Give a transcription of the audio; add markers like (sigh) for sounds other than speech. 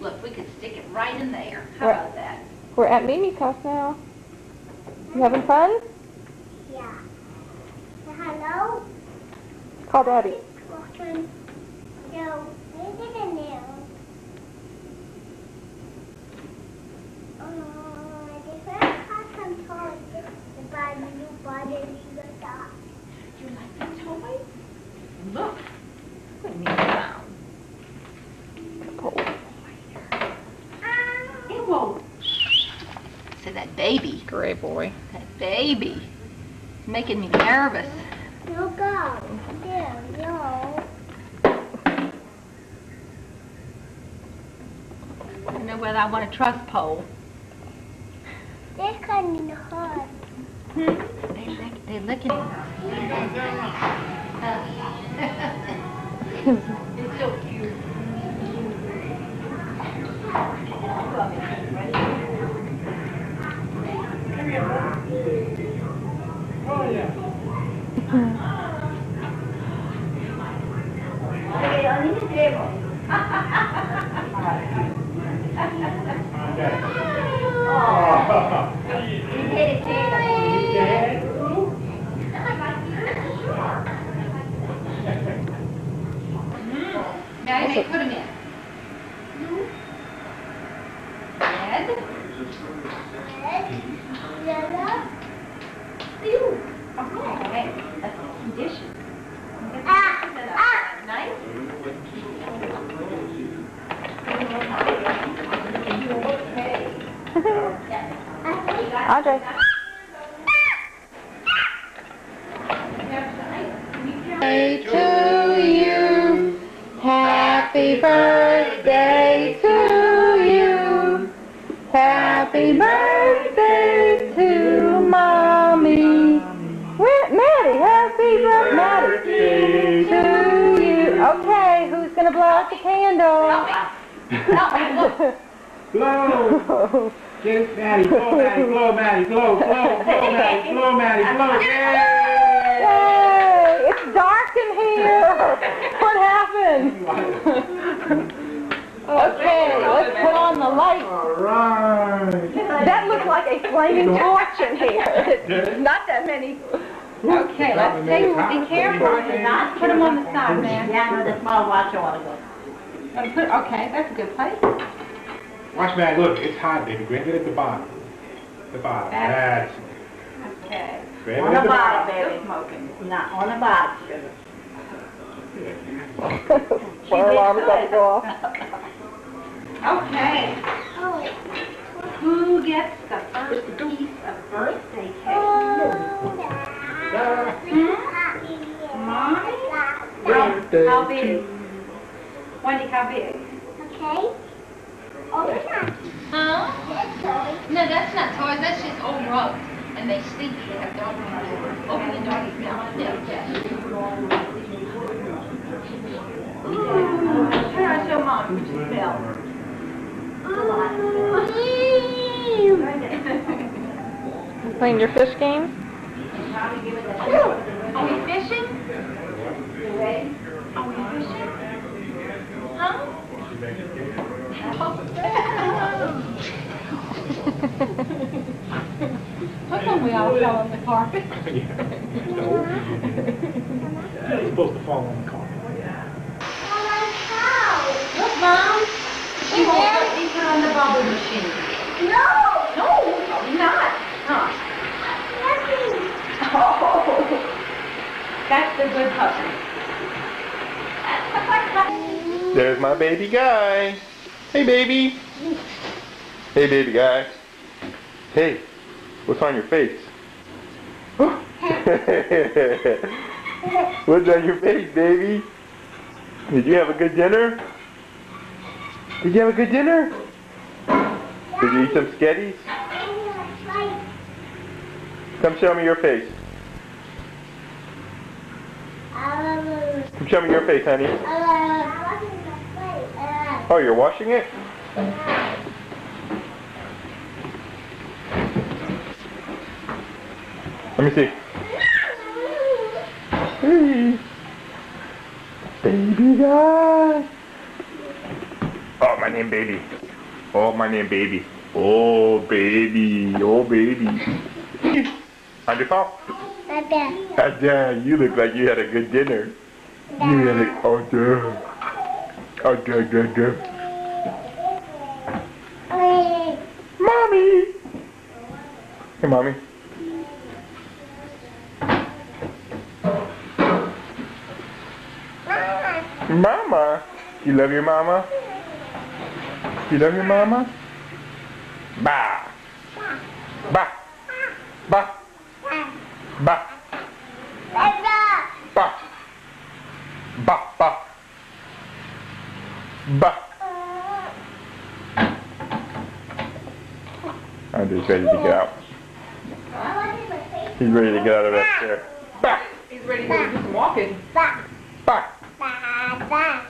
Look, we could stick it right in there. How Right. about that? We're at Mimi's house now. You having fun? Yeah. Hello? Call Daddy. Walking. No. Look at the nail. Oh, the first person told the body you bought it in the dark. You like the toy? Look. What a neat sound. Ah. It won't. So that baby, Great boy. that baby, making me nervous. No go. There, no. I don't know whether I want a trust Pole. This kind of hard. They lick, they licking (laughs) (laughs) Red. Yellow. Phew. Okay, that's the condition. Nice. Andre. Birthday to you. Happy birthday to you. Happy birthday out the candle? Blow! Get Maddie, blow Maddie, blow Maddie, blow, blow, blow Maddie, blow Maddie, blow, yay! Yay! It's dark in here. What happened? (laughs) Okay, let's put on the light. Alright. That looks like a flaming (laughs) torch in here. Not that many. Okay, let's take, be careful and not put them on the side, man. Yeah, that's my watch I wanna go. Wanna put- Okay, that's a good place. Watch Maddie, look, it's hot, baby. Grab it at the bottom. The bottom, that's, Okay. grab On it at the the bottom, bottom. baby, smoking, not on the box, sugar. Fire alarm's about to go off. Okay, oh. who gets the first piece of birthday cake? Ah. Hmm? Mommy? Birthday How to big? Wendy, how big? Okay. Oh, yeah. Huh? That's all. No, that's not toys, that's just old rugs. And they stink, they have dog rugs. Open the doggy's mouth. Yeah, yeah. Ooh, try to show mom what you smell. Playing your fish game? Are we fishing? Are we fishing? Huh? How come we all fell on the carpet? (laughs) yeah. It's supposed to fall on the car. Look, Mom. She won't let me put on the bubble machine. No! No, probably not. Huh? Oh. That's the good puppy. (laughs) There's my baby guy. Hey, baby. Hey, baby guy. Hey, what's on your face? (laughs) what's on your face, baby? Did you have a good dinner? Did you have a good dinner? Did you eat some sketties? Come show me your face. Come show me your face, honey. Oh, you're washing it? Let me see. Hey. Baby guy. Oh, my name baby. Oh, my name baby. Oh, baby. Oh, baby. How'd you fall? Dada. Ada, you look like you had a good dinner. You had a, oh, duh. Oh, duh, duh. Oi. Mommy. Hey, mommy. Mama. Mama. You love your mama? You love your mama? Bah. Bah. Bah. Bah. Bah. Bah. Bah. Bah. I'm just ready to get out. He's ready to get out of that chair. Bah. He's ready to do some walking. Ba. Bah. Ba. Ba.